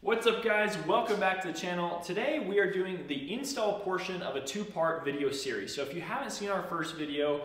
What's up guys, welcome back to the channel. Today we are doing the install portion of a two-part video series. So if you haven't seen our first video,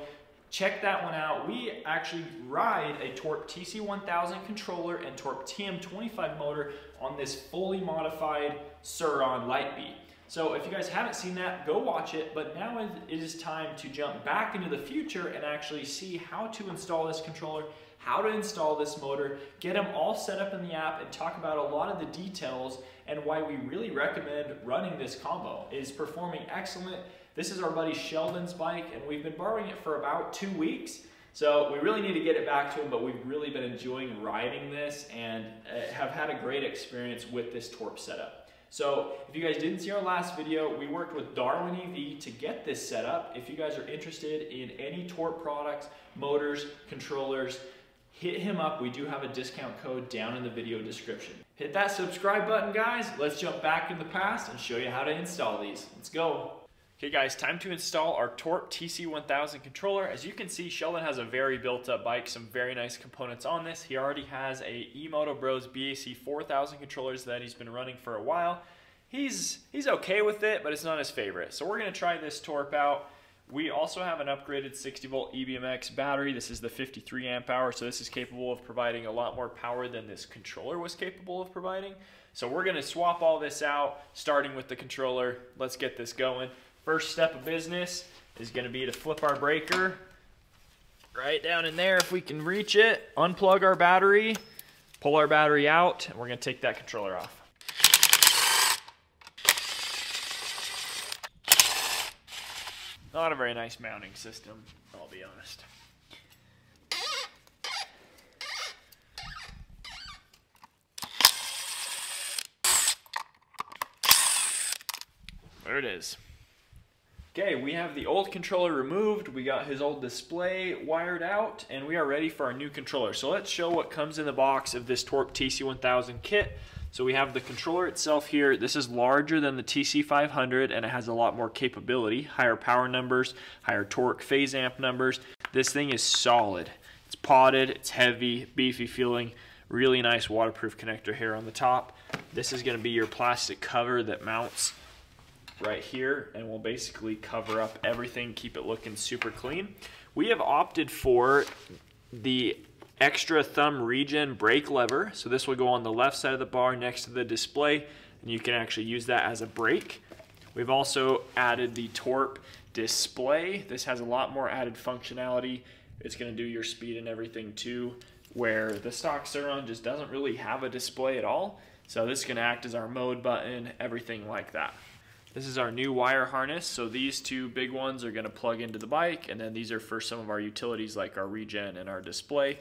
check that one out. We actually ride a Torp TC1000 controller and Torp TM25 motor on this fully modified Sur-Ron Light Bee. So if you guys haven't seen that, go watch it, but now it is time to jump back into the future and actually see how to install this controller, how to install this motor, get them all set up in the app and talk about a lot of the details and why we really recommend running this combo. It is performing excellent. This is our buddy Sheldon's bike and we've been borrowing it for about two weeks. So we really need to get it back to him, but we've really been enjoying riding this and uh, have had a great experience with this Torp setup. So if you guys didn't see our last video, we worked with Darwin EV to get this set up. If you guys are interested in any Torp products, motors, controllers, hit him up. We do have a discount code down in the video description. Hit that subscribe button, guys. Let's jump back in the past and show you how to install these. Let's go. Okay guys, time to install our Torp TC1000 controller. As you can see, Sheldon has a very built up bike, some very nice components on this. He already has a eMoto Bros BAC 4000 controllers that he's been running for a while. He's, he's okay with it, but it's not his favorite. So we're gonna try this Torp out. We also have an upgraded 60 volt EBMX battery. This is the 53 amp hour, so this is capable of providing a lot more power than this controller was capable of providing. So we're gonna swap all this out, starting with the controller. Let's get this going. First step of business is going to be to flip our breaker right down in there if we can reach it, unplug our battery, pull our battery out, and we're going to take that controller off. Not a very nice mounting system, I'll be honest. There it is. Okay, we have the old controller removed, we got his old display wired out, and we are ready for our new controller. So let's show what comes in the box of this Torp TC1000 kit. So we have the controller itself here. This is larger than the TC500 and it has a lot more capability, higher power numbers, higher torque phase amp numbers. This thing is solid. It's potted, it's heavy, beefy feeling, really nice waterproof connector here on the top. This is gonna be your plastic cover that mounts right here and we'll basically cover up everything, keep it looking super clean. We have opted for the extra thumb regen brake lever. So this will go on the left side of the bar next to the display and you can actually use that as a brake. We've also added the Torp display. This has a lot more added functionality. It's gonna do your speed and everything too, where the stock Sur-Ron just doesn't really have a display at all. So this is gonna act as our mode button, everything like that. This is our new wire harness. So these two big ones are gonna plug into the bike and then these are for some of our utilities like our regen and our display.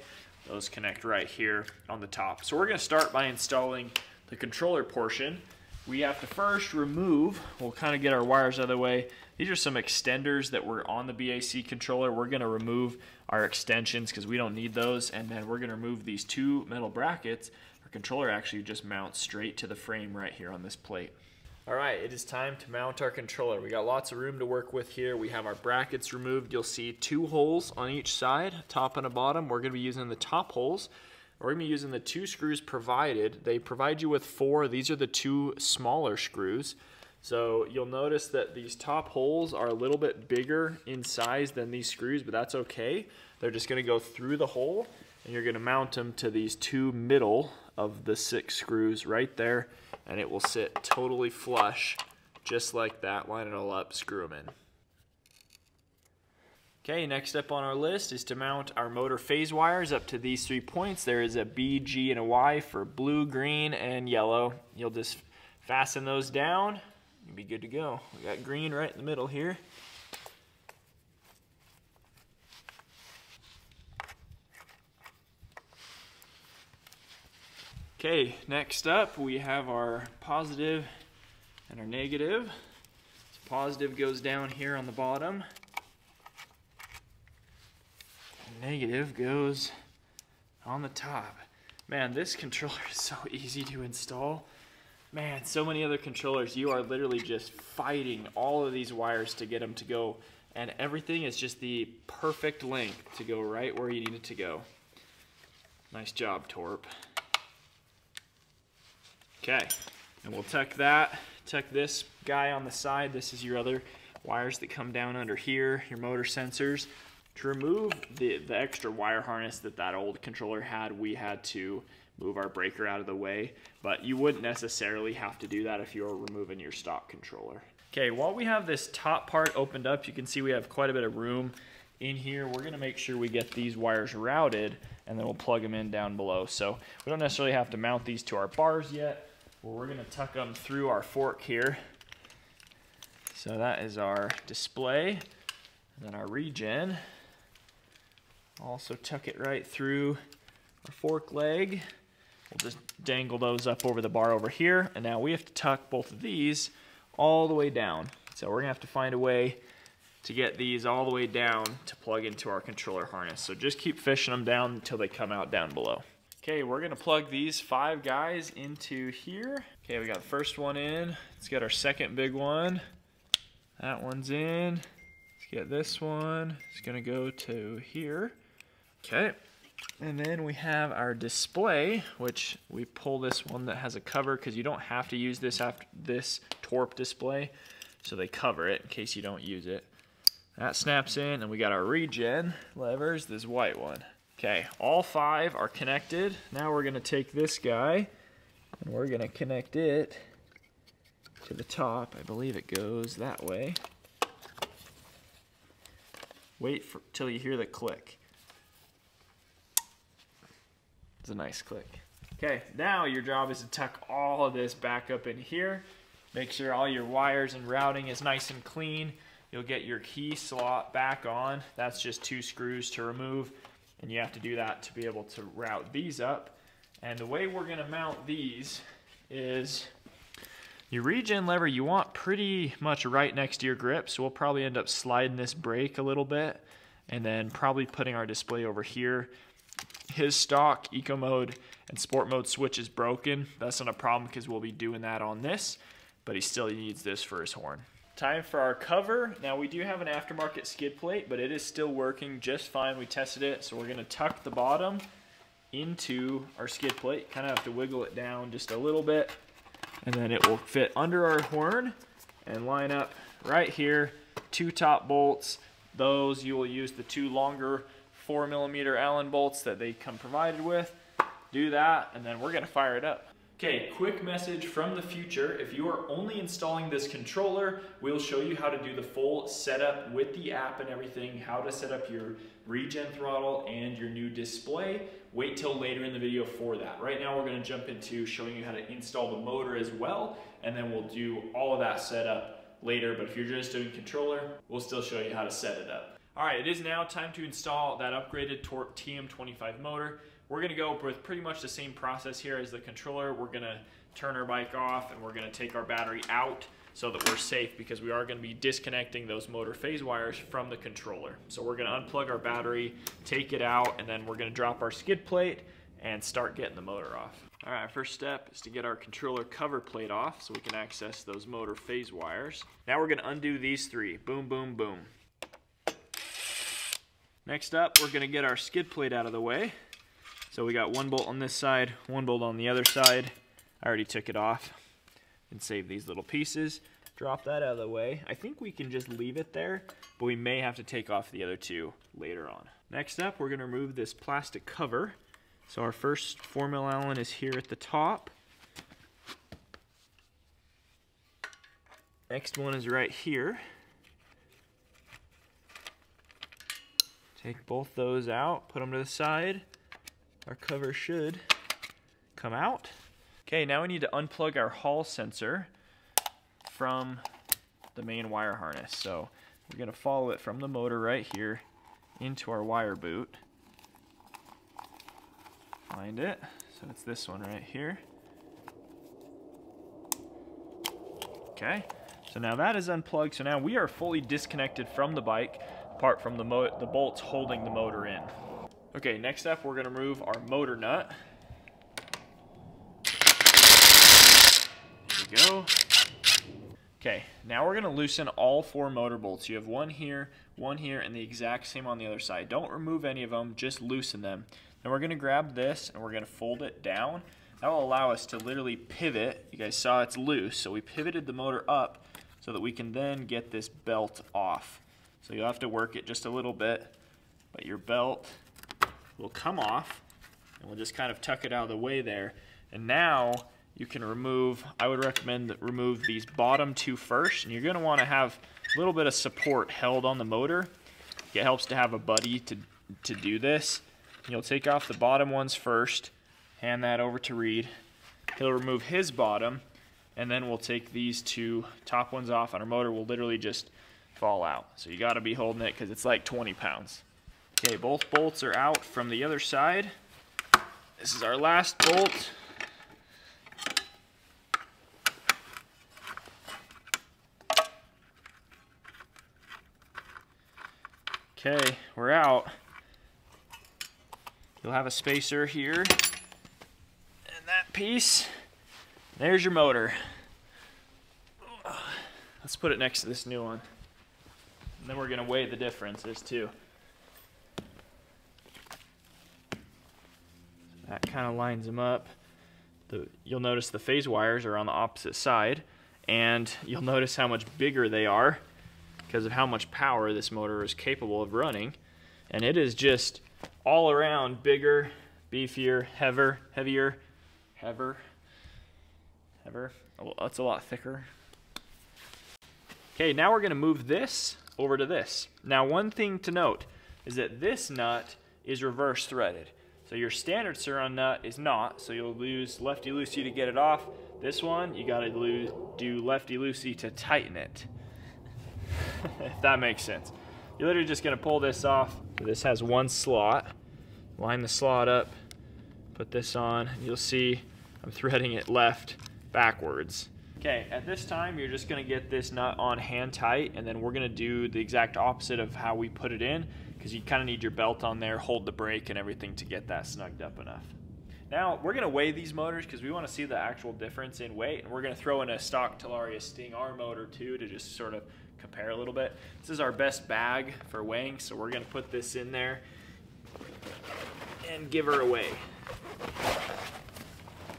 Those connect right here on the top. So we're gonna start by installing the controller portion. We have to first remove, we'll kind of get our wires out of the way. These are some extenders that were on the BAC controller. We're gonna remove our extensions because we don't need those. And then we're gonna remove these two metal brackets. Our controller actually just mounts straight to the frame right here on this plate. All right, it is time to mount our controller. We got lots of room to work with here. We have our brackets removed. You'll see two holes on each side, top and a bottom. We're gonna be using the top holes. We're gonna be using the two screws provided. They provide you with four. These are the two smaller screws. So you'll notice that these top holes are a little bit bigger in size than these screws, but that's okay. They're just gonna go through the hole and you're gonna mount them to these two middle of the six screws right there and it will sit totally flush just like that. Line it all up, screw them in. Okay, next up on our list is to mount our motor phase wires up to these three points. There is a B, G, and a Y for blue, green, and yellow. You'll just fasten those down. You'll be good to go. We got green right in the middle here. Okay, next up we have our positive and our negative. So positive goes down here on the bottom. Negative goes on the top. Man, this controller is so easy to install. Man, so many other controllers, you are literally just fighting all of these wires to get them to go. And everything is just the perfect length to go right where you need it to go. Nice job, Torp. Okay, and we'll tuck that, tuck this guy on the side. This is your other wires that come down under here, your motor sensors. To remove the, the extra wire harness that that old controller had, we had to move our breaker out of the way, but you wouldn't necessarily have to do that if you were removing your stock controller. Okay, while we have this top part opened up, you can see we have quite a bit of room in here. We're gonna make sure we get these wires routed and then we'll plug them in down below. So we don't necessarily have to mount these to our bars yet. Well, we're gonna tuck them through our fork here. So that is our display, and then our regen. Also tuck it right through our fork leg. We'll just dangle those up over the bar over here. And now we have to tuck both of these all the way down. So we're gonna have to find a way to get these all the way down to plug into our controller harness. So just keep fishing them down until they come out down below. Okay, we're gonna plug these five guys into here. Okay, we got the first one in. Let's get our second big one. That one's in. Let's get this one. It's gonna go to here. Okay, and then we have our display, which we pull this one that has a cover because you don't have to use this after this Torp display. So they cover it in case you don't use it. That snaps in and we got our regen levers, this white one. Okay, all five are connected. Now we're gonna take this guy and we're gonna connect it to the top. I believe it goes that way. Wait for, till you hear the click. It's a nice click. Okay, now your job is to tuck all of this back up in here. Make sure all your wires and routing is nice and clean. You'll get your key slot back on. That's just two screws to remove. And you have to do that to be able to route these up. And the way we're gonna mount these is your regen lever you want pretty much right next to your grip. So we'll probably end up sliding this brake a little bit and then probably putting our display over here his stock eco mode and sport mode switch is broken. That's not a problem because we'll be doing that on this, but he still needs this for his horn. Time for our cover. Now we do have an aftermarket skid plate, but it is still working just fine. We tested it, so we're gonna tuck the bottom into our skid plate. Kind of have to wiggle it down just a little bit, and then it will fit under our horn and line up right here. Two top bolts. Those you will use the two longer four millimeter Allen bolts that they come provided with. Do that, and then we're gonna fire it up. Okay, quick message from the future. If you are only installing this controller, we'll show you how to do the full setup with the app and everything, how to set up your regen throttle and your new display. Wait till later in the video for that. Right now we're gonna jump into showing you how to install the motor as well, and then we'll do all of that setup later, but if you're just doing controller, we'll still show you how to set it up. All right, it is now time to install that upgraded Torp TM25 motor. We're gonna go with pretty much the same process here as the controller. We're gonna turn our bike off and we're gonna take our battery out so that we're safe because we are gonna be disconnecting those motor phase wires from the controller. So we're gonna unplug our battery, take it out, and then we're gonna drop our skid plate and start getting the motor off. All right, first step is to get our controller cover plate off so we can access those motor phase wires. Now we're gonna undo these three, boom, boom, boom. Next up, we're gonna get our skid plate out of the way. So we got one bolt on this side, one bolt on the other side. I already took it off and saved these little pieces. Drop that out of the way. I think we can just leave it there, but we may have to take off the other two later on. Next up, we're gonna remove this plastic cover. So our first 4 mil Allen is here at the top. Next one is right here. Take both those out, put them to the side. Our cover should come out. Okay, now we need to unplug our hall sensor from the main wire harness. So we're gonna follow it from the motor right here into our wire boot. Find it, so it's this one right here. Okay, so now that is unplugged. So now we are fully disconnected from the bike apart from the, the bolts holding the motor in. Okay, next up we're to remove our motor nut. There we go. Okay, now we're to loosen all four motor bolts. You have one here, one here, and the exact same on the other side. Don't remove any of them, just loosen them. Then we're to grab this and we're to fold it down. that will allow us to literally pivot. You guys saw it's loose, so we pivoted the motor up so that we can then get this belt off. So you'll have to work it just a little bit, but your belt will come off, and we'll just kind of tuck it out of the way there. And now you can remove, I would recommend that remove these bottom two first, and you're gonna wanna have a little bit of support held on the motor. It helps to have a buddy to, to do this. You'll take off the bottom ones first, hand that over to Reed. He'll remove his bottom, and then we'll take these two top ones off, and our motor will literally just fall out. So you gotta be holding it because it's like 20 pounds. Okay, both bolts are out from the other side. This is our last bolt. Okay, we're out. You'll have a spacer here. And that piece, there's your motor. Let's put it next to this new one. And then we're gonna weigh the differences too. Kind of lines them up. The, you'll notice the phase wires are on the opposite side and you'll notice how much bigger they are because of how much power this motor is capable of running. And it is just all around bigger, beefier, heavier, heavier, heavier, heavier. Oh, that's a lot thicker. Okay, now we're gonna move this over to this. Now one thing to note is that this nut is reverse threaded. So your standard Sur-Ron nut is not, so you'll lose lefty-loosey to get it off. This one, you gotta do lefty-loosey to tighten it. if that makes sense. You're literally just gonna pull this off. This has one slot. Line the slot up, put this on. You'll see I'm threading it left backwards. Okay, at this time, you're just gonna get this nut on hand tight, and then we're gonna do the exact opposite of how we put it in, because you kinda need your belt on there, hold the brake and everything to get that snugged up enough. Now, we're gonna weigh these motors because we wanna see the actual difference in weight, and we're gonna throw in a stock Talaria Sting R motor too to just sort of compare a little bit. This is our best bag for weighing, so we're gonna put this in there and give her away.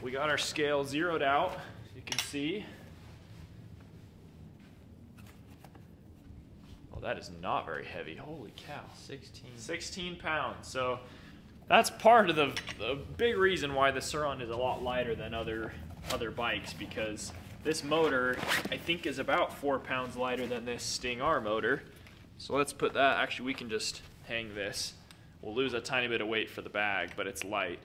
We got our scale zeroed out, you can see. That is not very heavy. Holy cow. 16. 16 pounds. So that's part of the, the big reason why the Sur-Ron is a lot lighter than other other bikes because this motor, I think, is about four pounds lighter than this Sting R motor. So let's put that, actually we can just hang this. We'll lose a tiny bit of weight for the bag, but it's light.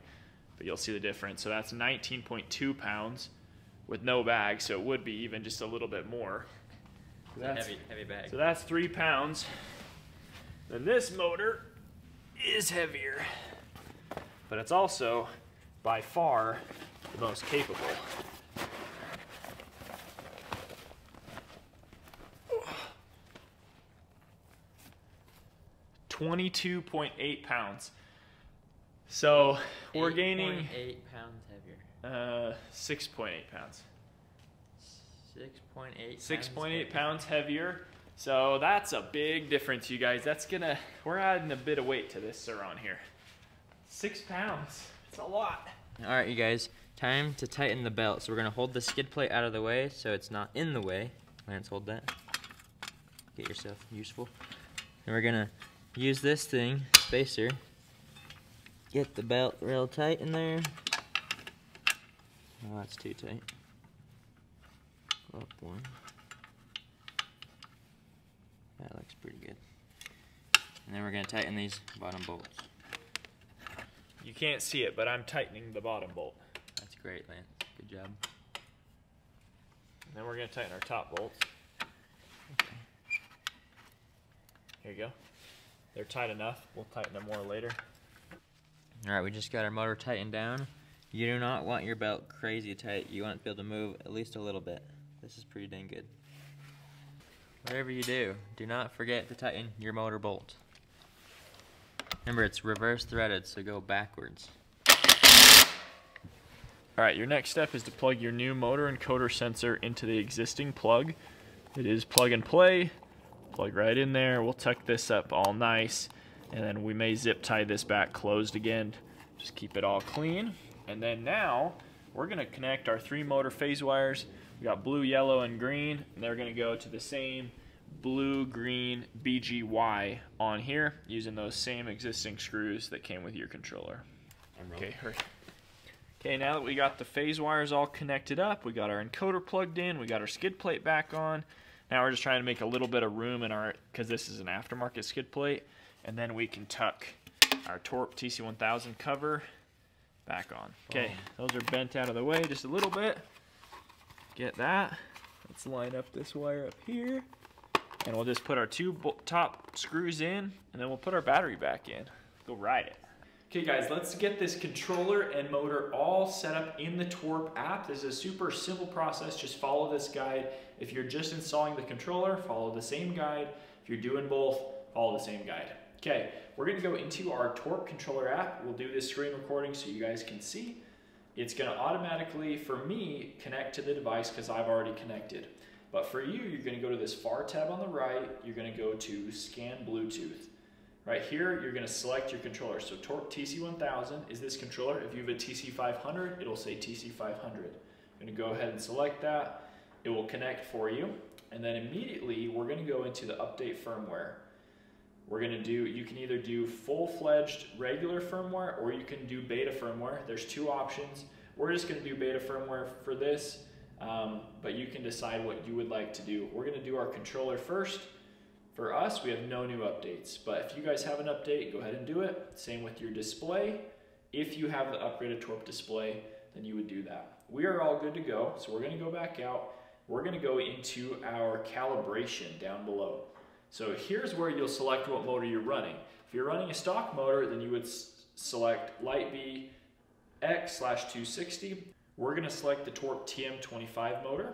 But you'll see the difference. So that's 19.2 pounds with no bag, so it would be even just a little bit more. So that's, heavy, heavy bag. So that's three pounds. Then this motor is heavier, but it's also by far the most capable. 22.8 pounds. So we're gaining 8 pounds heavier. uh, 6.8 pounds. 6.8 6.8 pounds heavier. So that's a big difference, you guys. That's gonna, we're adding a bit of weight to this Sur-Ron here. Six pounds, it's a lot. All right, you guys, time to tighten the belt. So we're gonna hold the skid plate out of the way so it's not in the way. Lance, hold that. Get yourself useful. And we're gonna use this thing, spacer, get the belt real tight in there. Oh, that's too tight. Up one. That looks pretty good. And then we're going to tighten these bottom bolts. You can't see it, but I'm tightening the bottom bolt. That's great, Lance. Good job. And then we're going to tighten our top bolts. Okay. Here you go. They're tight enough. We'll tighten them more later. Alright, we just got our motor tightened down. You do not want your belt crazy tight. You want it to be able to move at least a little bit. This is pretty dang good. Whatever you do, do not forget to tighten your motor bolt. Remember, it's reverse threaded, so go backwards. Alright, your next step is to plug your new motor encoder sensor into the existing plug. It is plug and play. Plug right in there. We'll tuck this up all nice. And then we may zip tie this back closed again. Just keep it all clean. And then now, we're gonna connect our three motor phase wires. We got blue, yellow, and green, and they're gonna go to the same blue, green BGY on here using those same existing screws that came with your controller. Okay, hurry. Okay, now that we got the phase wires all connected up, we got our encoder plugged in, we got our skid plate back on. Now we're just trying to make a little bit of room in our, because this is an aftermarket skid plate, and then we can tuck our Torp TC1000 cover back on. Okay, those are bent out of the way just a little bit. Get that. Let's line up this wire up here. And we'll just put our two top screws in, and then we'll put our battery back in. Go ride it. Okay guys, let's get this controller and motor all set up in the Torp app. This is a super simple process. Just follow this guide. If you're just installing the controller, follow the same guide. If you're doing both, follow the same guide. Okay, we're gonna go into our Torp controller app. We'll do this screen recording so you guys can see. It's gonna automatically, for me, connect to the device because I've already connected. But for you, you're gonna go to this far tab on the right, you're gonna go to scan Bluetooth. Right here, you're gonna select your controller. So Torp TC1000 is this controller. If you have a TC500, it'll say TC500. I'm gonna go ahead and select that. It will connect for you. And then immediately, we're gonna go into the update firmware. We're gonna do, you can either do full-fledged regular firmware or you can do beta firmware. There's two options. We're just gonna do beta firmware for this, um, but you can decide what you would like to do. We're gonna do our controller first. For us, we have no new updates, but if you guys have an update, go ahead and do it. Same with your display. If you have the upgraded Torp display, then you would do that. We are all good to go, so we're gonna go back out. We're gonna go into our calibration down below. So here's where you'll select what motor you're running. If you're running a stock motor, then you would select Light X slash 260. We're gonna select the Torp TM25 motor.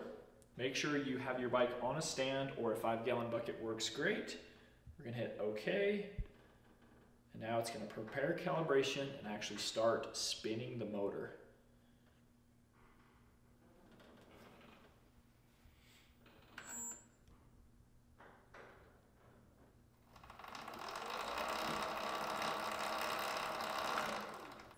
Make sure you have your bike on a stand or a five gallon bucket works great. We're gonna hit okay. And now it's gonna prepare calibration and actually start spinning the motor.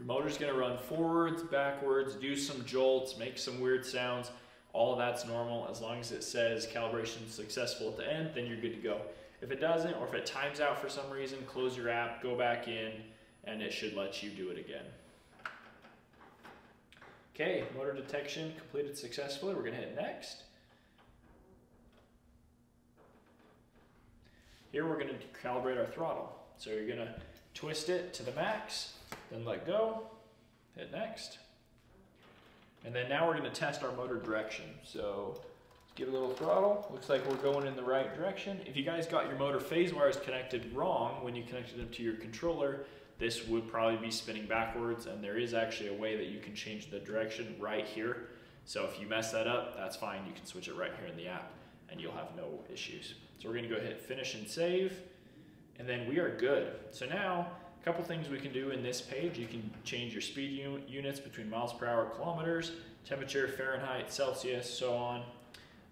Motor's gonna run forwards, backwards, do some jolts, make some weird sounds. All of that's normal. As long as it says calibration successful at the end, then you're good to go. If it doesn't, or if it times out for some reason, close your app, go back in, and it should let you do it again. Okay, motor detection completed successfully. We're gonna hit next. Here we're gonna calibrate our throttle. So you're gonna twist it to the max, then let go, hit next. And then now we're gonna test our motor direction. So give a little throttle. Looks like we're going in the right direction. If you guys got your motor phase wires connected wrong when you connected them to your controller, this would probably be spinning backwards and there is actually a way that you can change the direction right here. So if you mess that up, that's fine. You can switch it right here in the app and you'll have no issues. So we're gonna go hit finish and save and then we are good. So now a couple things we can do in this page. You can change your speed units between miles per hour, kilometers, temperature, Fahrenheit, Celsius, so on.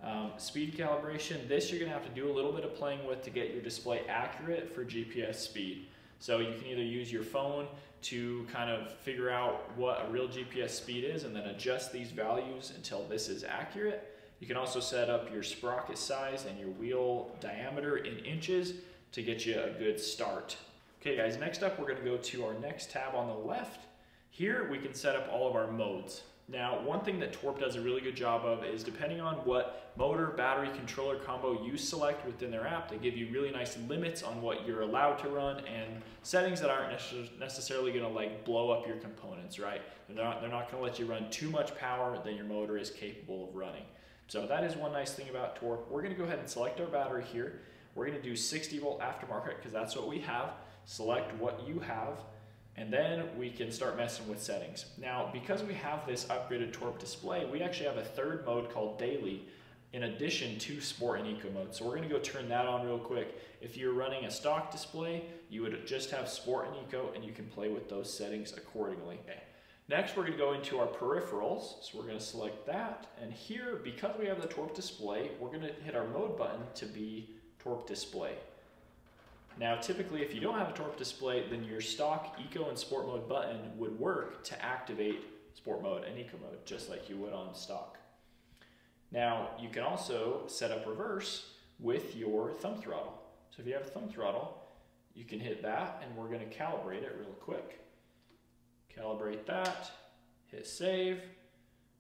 Um, speed calibration, this you're gonna have to do a little bit of playing with to get your display accurate for GPS speed. So you can either use your phone to kind of figure out what a real GPS speed is and then adjust these values until this is accurate. You can also set up your sprocket size and your wheel diameter in inches to get you a good start. Okay guys, next up we're gonna go to our next tab on the left. Here we can set up all of our modes. Now, one thing that Torp does a really good job of is depending on what motor, battery, controller combo you select within their app, they give you really nice limits on what you're allowed to run and settings that aren't necessarily gonna like blow up your components, right? They're not, they're not gonna let you run too much power than your motor is capable of running. So that is one nice thing about Torp. We're gonna go ahead and select our battery here. We're gonna do 60 volt aftermarket because that's what we have select what you have, and then we can start messing with settings. Now, because we have this upgraded Torp display, we actually have a third mode called daily in addition to sport and eco mode. So we're gonna go turn that on real quick. If you're running a stock display, you would just have sport and eco and you can play with those settings accordingly. Okay. Next, we're gonna go into our peripherals. So we're gonna select that. And here, because we have the Torp display, we're gonna hit our mode button to be Torp display. Now, typically, if you don't have a Torp display, then your stock Eco and Sport Mode button would work to activate sport mode and eco mode, just like you would on stock. Now, you can also set up reverse with your thumb throttle. So if you have a thumb throttle, you can hit that and we're gonna calibrate it real quick. Calibrate that, hit save,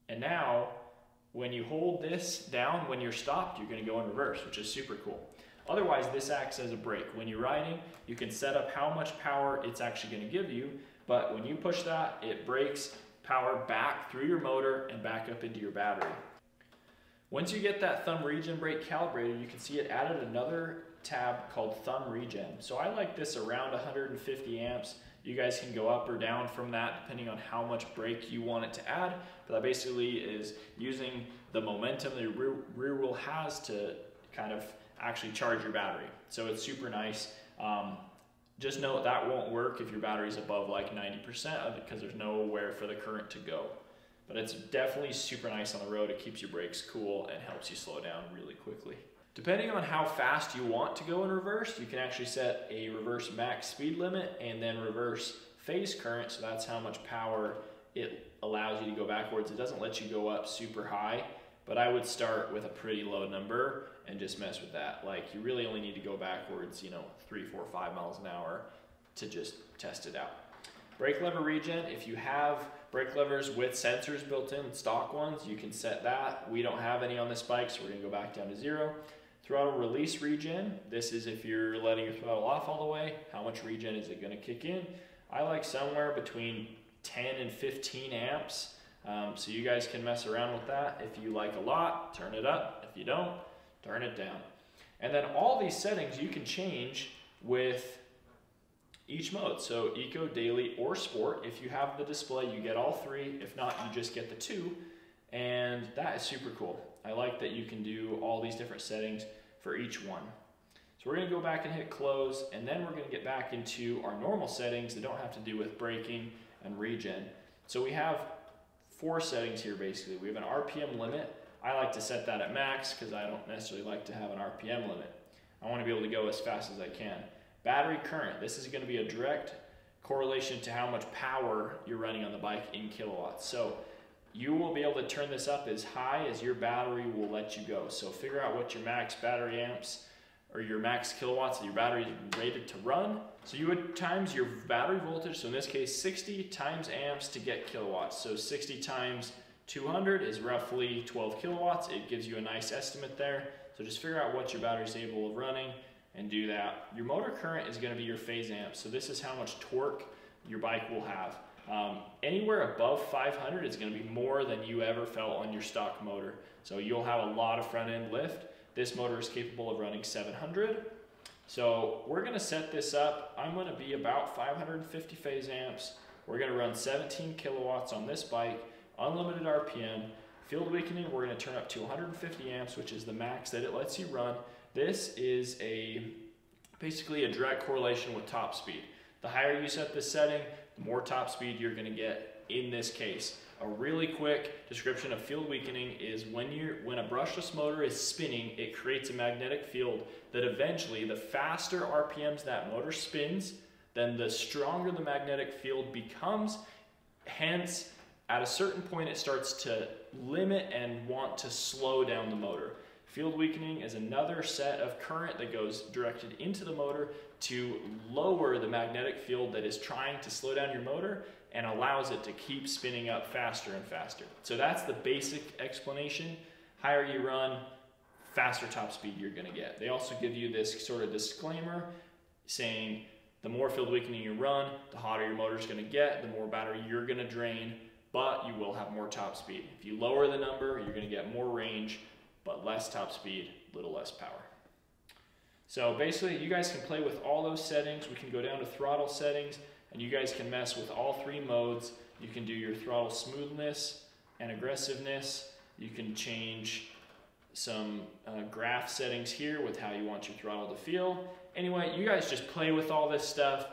and now when you hold this down when you're stopped, you're gonna go in reverse, which is super cool. Otherwise, this acts as a brake. When you're riding, you can set up how much power it's actually gonna give you, but when you push that, it breaks power back through your motor and back up into your battery. Once you get that thumb regen brake calibrated, you can see it added another tab called thumb regen. So I like this around 150 amps. You guys can go up or down from that depending on how much brake you want it to add. But that basically is using the momentum the rear, rear wheel has to kind of actually charge your battery. So it's super nice. Um, just know that won't work if your battery's above like 90% of it because there's nowhere for the current to go. But it's definitely super nice on the road. It keeps your brakes cool and helps you slow down really quickly. Depending on how fast you want to go in reverse, you can actually set a reverse max speed limit and then reverse phase current. So that's how much power it allows you to go backwards. It doesn't let you go up super high, but I would start with a pretty low number and just mess with that. Like you really only need to go backwards, you know, three, four, five miles an hour to just test it out. Brake lever regen, if you have brake levers with sensors built in, stock ones, you can set that. We don't have any on this bike, so we're gonna go back down to zero. Throttle release regen, this is if you're letting your throttle off all the way, how much regen is it gonna kick in? I like somewhere between 10 and 15 amps. Um, so you guys can mess around with that. If you like a lot, turn it up. If you don't, turn it down. And then all these settings you can change with each mode. So eco, daily, or sport. If you have the display, you get all three. If not, you just get the two. And that is super cool. I like that you can do all these different settings for each one. So we're gonna go back and hit close, and then we're gonna get back into our normal settings that don't have to do with braking and regen. So we have four settings here basically. We have an RPM limit. I like to set that at max because I don't necessarily like to have an RPM limit. I wanna be able to go as fast as I can. Battery current, this is gonna be a direct correlation to how much power you're running on the bike in kilowatts. So you will be able to turn this up as high as your battery will let you go. So figure out what your max battery amps or your max kilowatts that your battery is rated to run. So you would times your battery voltage, so in this case 60 times amps to get kilowatts. So 60 times 200 is roughly 12 kilowatts. It gives you a nice estimate there. So just figure out what your battery is able of running and do that. Your motor current is gonna be your phase amps. So this is how much torque your bike will have. Um, anywhere above 500 is going to be more than you ever felt on your stock motor. So you'll have a lot of front end lift. This motor is capable of running 700. So we're going to set this up. I'm going to be about 550 phase amps. We're going to run 17 kilowatts on this bike, unlimited RPM. Field weakening, we're going to turn up to 150 amps, which is the max that it lets you run. This is a basically a direct correlation with top speed. The higher you set this setting, the more top speed you're gonna get in this case. A really quick description of field weakening is when you when a brushless motor is spinning, it creates a magnetic field that eventually, the faster RPMs that motor spins, then the stronger the magnetic field becomes. Hence, at a certain point, it starts to limit and want to slow down the motor. Field weakening is another set of current that goes directed into the motor to lower the magnetic field that is trying to slow down your motor and allows it to keep spinning up faster and faster. So that's the basic explanation. Higher you run, faster top speed you're gonna get. They also give you this sort of disclaimer saying the more field weakening you run, the hotter your motor is gonna get, the more battery you're gonna drain, but you will have more top speed. If you lower the number, you're gonna get more range, but less top speed, little less power. So basically you guys can play with all those settings. We can go down to throttle settings and you guys can mess with all three modes. You can do your throttle smoothness and aggressiveness. You can change some uh, graph settings here with how you want your throttle to feel. Anyway, you guys just play with all this stuff,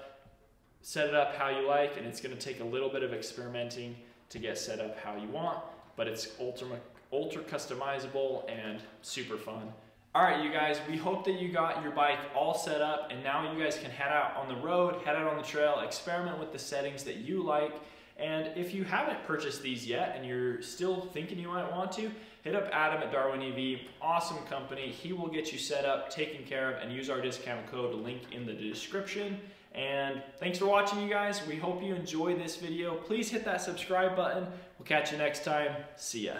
set it up how you like, and it's gonna take a little bit of experimenting to get set up how you want, but it's ultra, ultra customizable and super fun. All right, you guys, we hope that you got your bike all set up and now you guys can head out on the road, head out on the trail, experiment with the settings that you like, And if you haven't purchased these yet and you're still thinking you might want to, hit up Adam at Darwin EV. Awesome company. He will get you set up, taken care of, and use our discount code link in the description. And thanks for watching, you guys. We hope you enjoy this video. Please hit that subscribe button. We'll catch you next time. See ya.